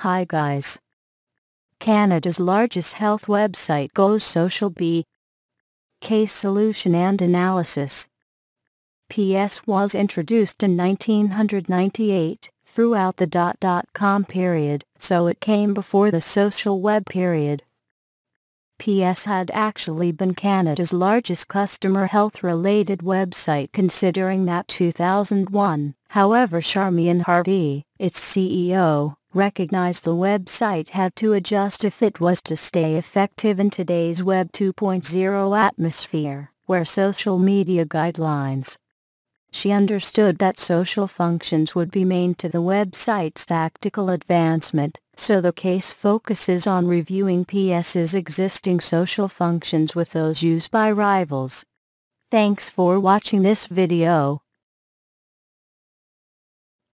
Hi guys. Canada's largest health website goes social B. Case solution and analysis. PS was introduced in 1998 throughout the .dot-com period, so it came before the social web period. PS had actually been Canada's largest customer health-related website considering that 2001. However Charmian Harvey, its CEO, recognized the website had to adjust if it was to stay effective in today's Web 2.0 atmosphere, where social media guidelines. She understood that social functions would be main to the website's tactical advancement, so the case focuses on reviewing PS's existing social functions with those used by rivals. Thanks for watching this video.